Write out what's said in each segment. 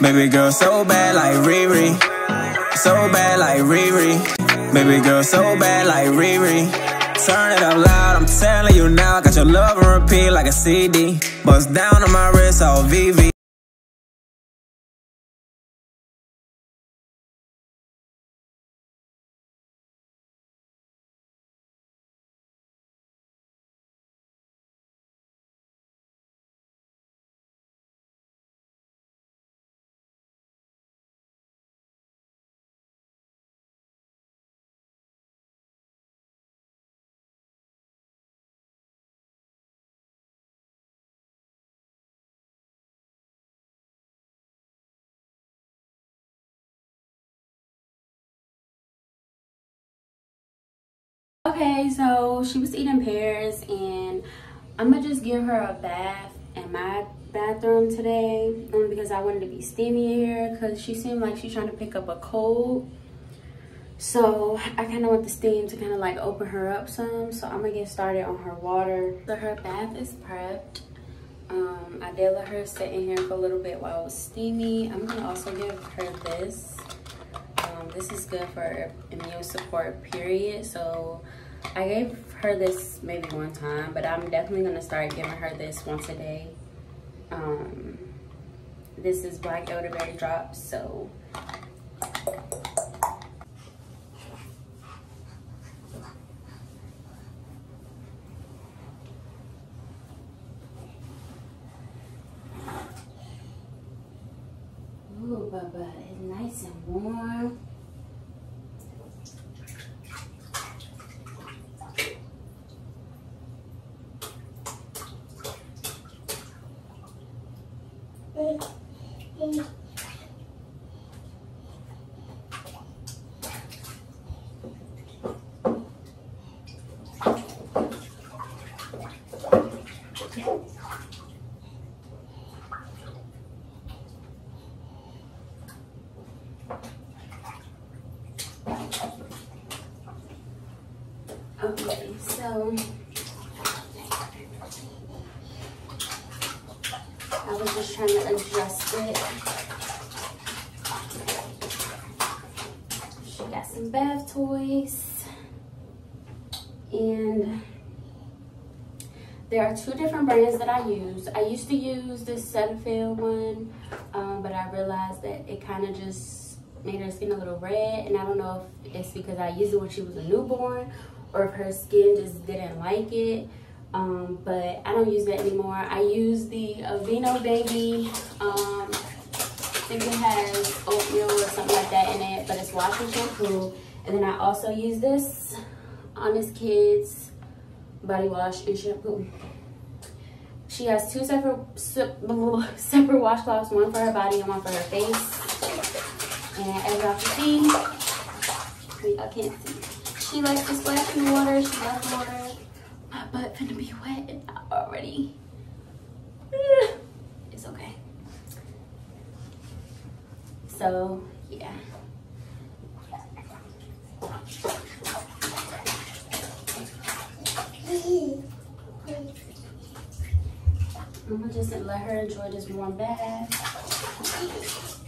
Baby girl so bad like Riri. So bad like Riri. Baby girl so bad like Riri. Turn it up loud, I'm telling you now. Got your love on repeat like a CD. Bust down on my wrist, all VV. Okay, so she was eating pears and I'm gonna just give her a bath in my bathroom today um, because I wanted to be steamy here because she seemed like she's trying to pick up a cold. So I kind of want the steam to kind of like open her up some. So I'm gonna get started on her water. So her bath is prepped. Um, I did let her sit in here for a little bit while it was steamy. I'm gonna also give her this. Um, this is good for immune support, period. So I gave her this maybe one time, but I'm definitely gonna start giving her this once a day. Um, this is black elderberry drops, so. Ooh, Bubba, it's nice and warm. Okay, so I was just trying to adjust it. She got some bath toys. And there are two different brands that I use. I used to use this Cetaphil one, um, but I realized that it kind of just made her skin a little red. And I don't know if it's because I used it when she was a newborn or if her skin just didn't like it. Um, but I don't use that anymore. I use the Aveeno Baby. Um, I think it has oatmeal or something like that in it, but it's wash and shampoo. And then I also use this Honest Kids body wash and shampoo. She has two separate separate washcloths, one for her body and one for her face. And as y'all can see, y'all can't see. She likes to splash in the water. She loves water my butt gonna be wet already. It's okay. So, yeah. I'm gonna just let her enjoy this warm bath.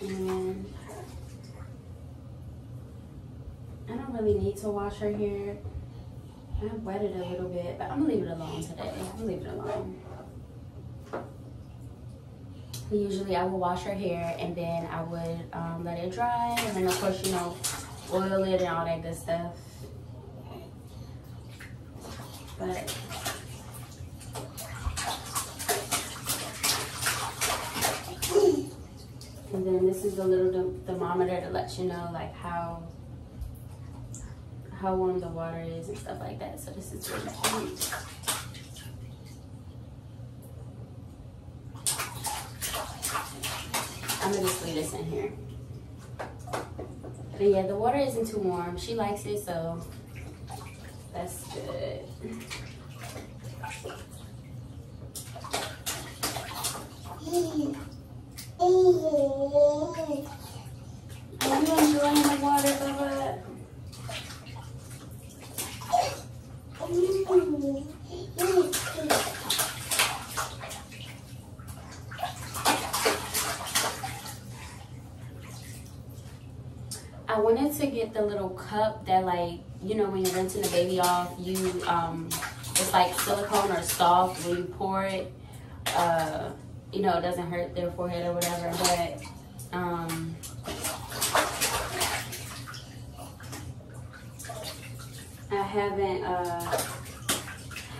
And I don't really need to wash her hair. I wet it a little bit, but I'm gonna leave it alone today. I'm gonna leave it alone. Usually I will wash her hair and then I would um, let it dry and then of course, you know, oil it and all that good stuff. But and then this is a little thermometer to let you know like how how warm the water is and stuff like that. So this is really cute. I'm gonna just leave this in here. But yeah, the water isn't too warm. She likes it, so that's good. Hey, are you enjoying the water, Bubba? I wanted to get the little cup that like, you know, when you're rinsing the baby off, you, um, it's like silicone or soft when you pour it. Uh, you know, it doesn't hurt their forehead or whatever, but um, I haven't, uh,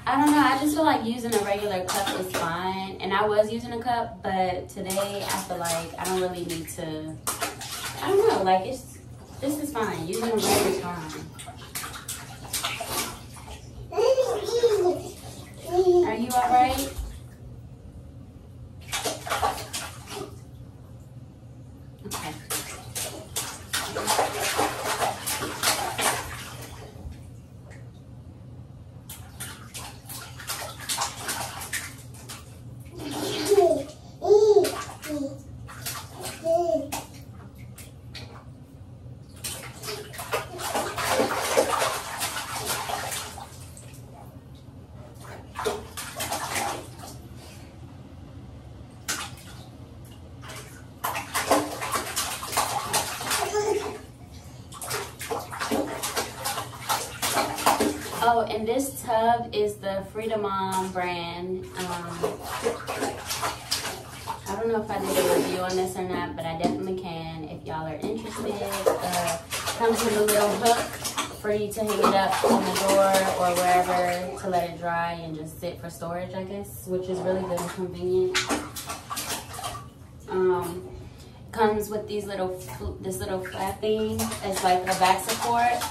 I don't know. I just feel like using a regular cup is fine. And I was using a cup, but today I feel like I don't really need to, I don't know, like it's, this is fine. Using a rag is fine. Are you all right? Okay. Oh, and this tub is the Frida Mom brand. Um, I don't know if I did a review on this or not, but I definitely can if y'all are interested. Uh, comes with a little hook for you to hang it up on the door or wherever to let it dry and just sit for storage, I guess, which is really good and convenient. Um, comes with these little, this little flap thing. It's like a back support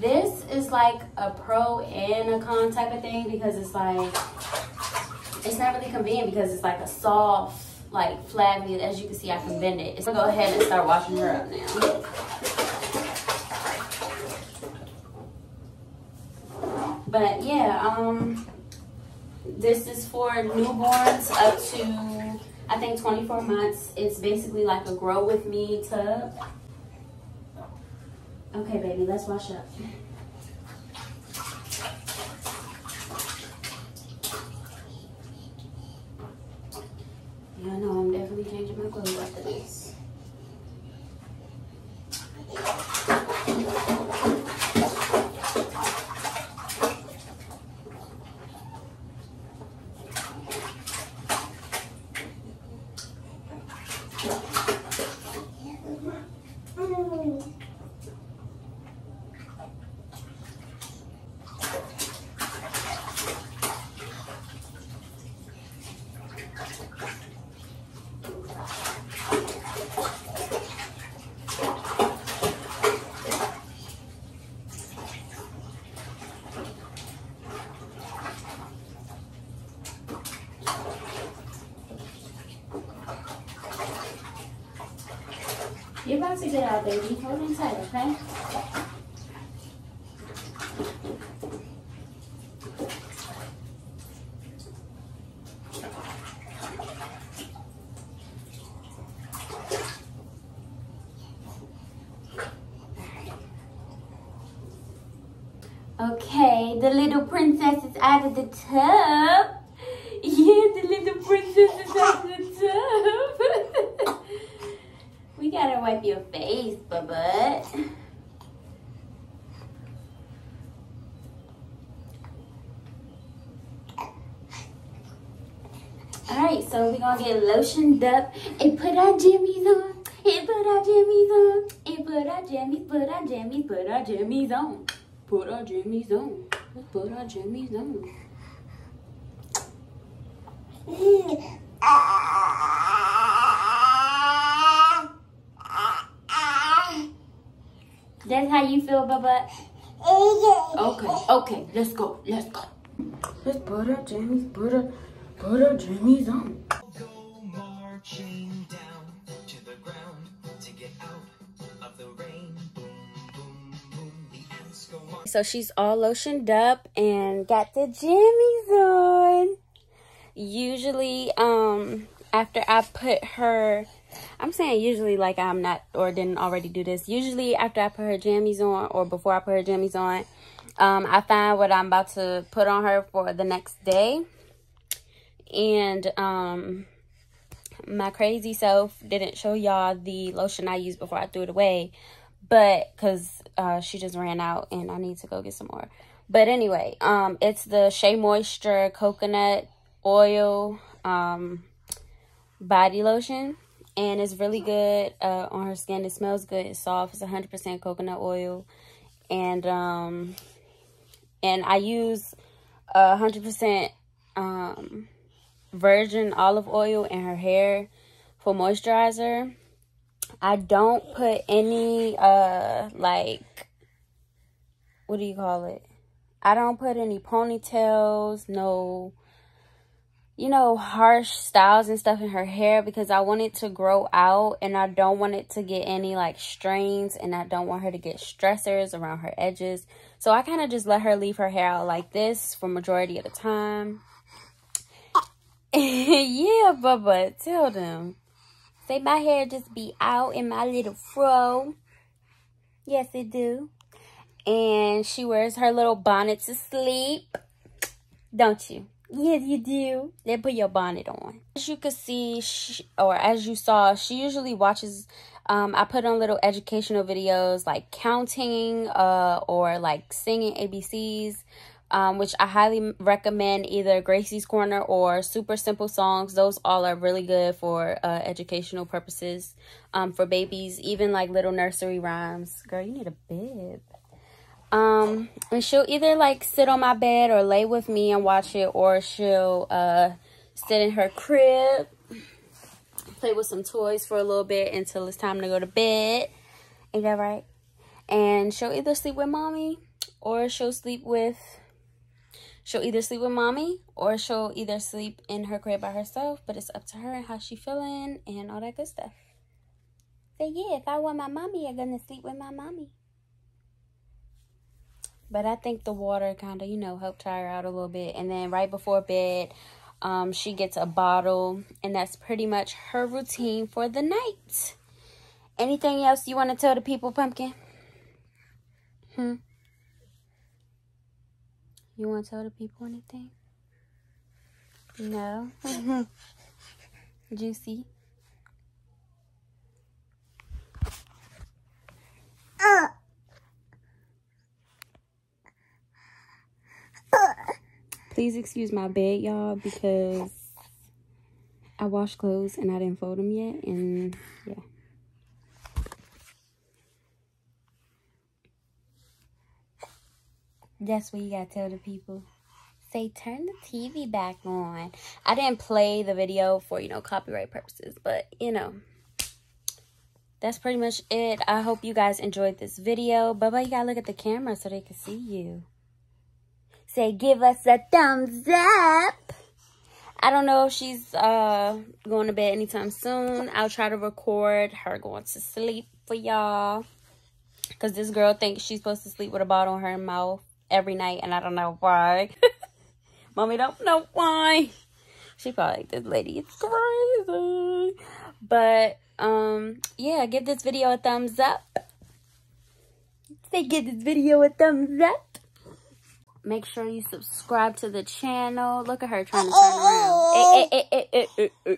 this is like a pro and a con type of thing because it's like, it's not really convenient because it's like a soft, like flabby, as you can see I can bend it. So go ahead and start washing her up now. But yeah, um, this is for newborns up to, I think 24 months. It's basically like a grow with me tub. Okay, baby, let's wash up. Yeah, I know, I'm definitely changing my clothes after this. About to get out, baby. Hold on tight, okay? Okay, the little princess is out of the tub. Yeah, the little princess is out of the tub. we gotta your face, butt. Alright, so we're gonna get lotioned up and put our jammies on. And put our jammies on. And put our jammies, put our jammies, put our jammies on. Put our jammies on. Let's put our jammies on. Ah. That's how you feel, Bubba? Okay, okay, let's go, let's go. Let's put our jammies, put our, put our jammies on. go marching down to the ground to get out of the rain. Boom, boom, boom. The ants go marching. So she's all lotioned up and got the jammies on. Usually, um, after I put her, I'm saying usually like I'm not or didn't already do this. Usually after I put her jammies on or before I put her jammies on, um, I find what I'm about to put on her for the next day. And, um, my crazy self didn't show y'all the lotion I used before I threw it away. but because uh, she just ran out and I need to go get some more. But anyway, um, it's the Shea Moisture Coconut Oil um, Body Lotion. And it's really good uh, on her skin. It smells good. It's soft. It's 100% coconut oil. And um, and I use 100% um, virgin olive oil in her hair for moisturizer. I don't put any, uh, like, what do you call it? I don't put any ponytails, no, you know, harsh styles and stuff in her hair because I want it to grow out and I don't want it to get any, like, strains and I don't want her to get stressors around her edges. So I kind of just let her leave her hair out like this for majority of the time. yeah, Bubba, tell them. Say my hair just be out in my little fro. Yes, it do. And she wears her little bonnet to sleep. Don't you? Yes, you do. Then put your bonnet on. As you can see, she, or as you saw, she usually watches, um, I put on little educational videos like counting uh, or like singing ABCs um, which I highly recommend either Gracie's Corner or Super Simple Songs. Those all are really good for uh, educational purposes um, for babies, even like little nursery rhymes. Girl, you need a bib. Um, and she'll either like sit on my bed or lay with me and watch it, or she'll uh, sit in her crib, play with some toys for a little bit until it's time to go to bed. Is that right? And she'll either sleep with mommy or she'll sleep with she'll either sleep with mommy or she'll either sleep in her crib by herself, but it's up to her and how she feeling and all that good stuff. So yeah, if I want my mommy, I'm gonna sleep with my mommy. But I think the water kind of, you know, helped tire out a little bit. And then right before bed, um, she gets a bottle. And that's pretty much her routine for the night. Anything else you want to tell the people, Pumpkin? Hmm? You want to tell the people anything? No? Juicy? Please excuse my bed, y'all, because I washed clothes and I didn't fold them yet. And, yeah. That's what you gotta tell the people. Say, turn the TV back on. I didn't play the video for, you know, copyright purposes, but, you know, that's pretty much it. I hope you guys enjoyed this video. Bubba, you gotta look at the camera so they can see you. Say, give us a thumbs up. I don't know if she's uh, going to bed anytime soon. I'll try to record her going to sleep for y'all. Because this girl thinks she's supposed to sleep with a bottle in her mouth every night, and I don't know why. Mommy don't know why. She probably like, this lady is crazy. But, um, yeah, give this video a thumbs up. Say give this video a thumbs up. Make sure you subscribe to the channel. Look at her trying to turn around. Eh, eh, eh,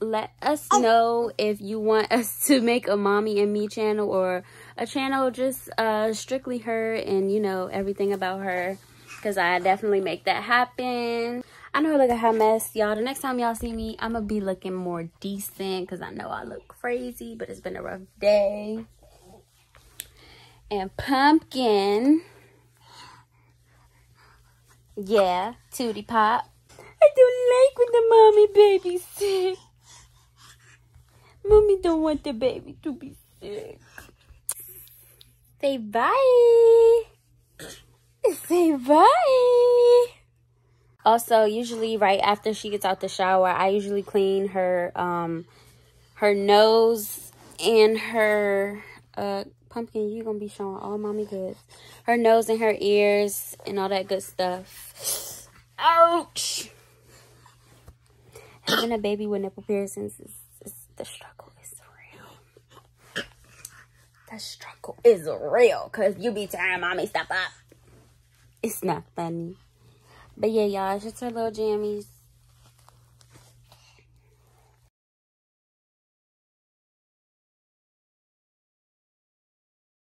Let us know if you want us to make a mommy and me channel or a channel just uh, strictly her and, you know, everything about her. Because I definitely make that happen. I know I look at how mess, y'all. The next time y'all see me, I'm going to be looking more decent. Because I know I look crazy. But it's been a rough day. And Pumpkin. Yeah, Tootie Pop. I don't like when the mommy baby's sick. Mommy don't want the baby to be sick. Say bye. Say bye. Also, usually right after she gets out the shower, I usually clean her um her nose and her uh pumpkin, you gonna be showing all mommy goods. Her nose and her ears and all that good stuff. Ouch! Having a baby with nipple piercings is, is the struggle is real. the struggle is real because you be tearing mommy stuff up. It's not funny. But yeah, y'all, it's just her little jammies.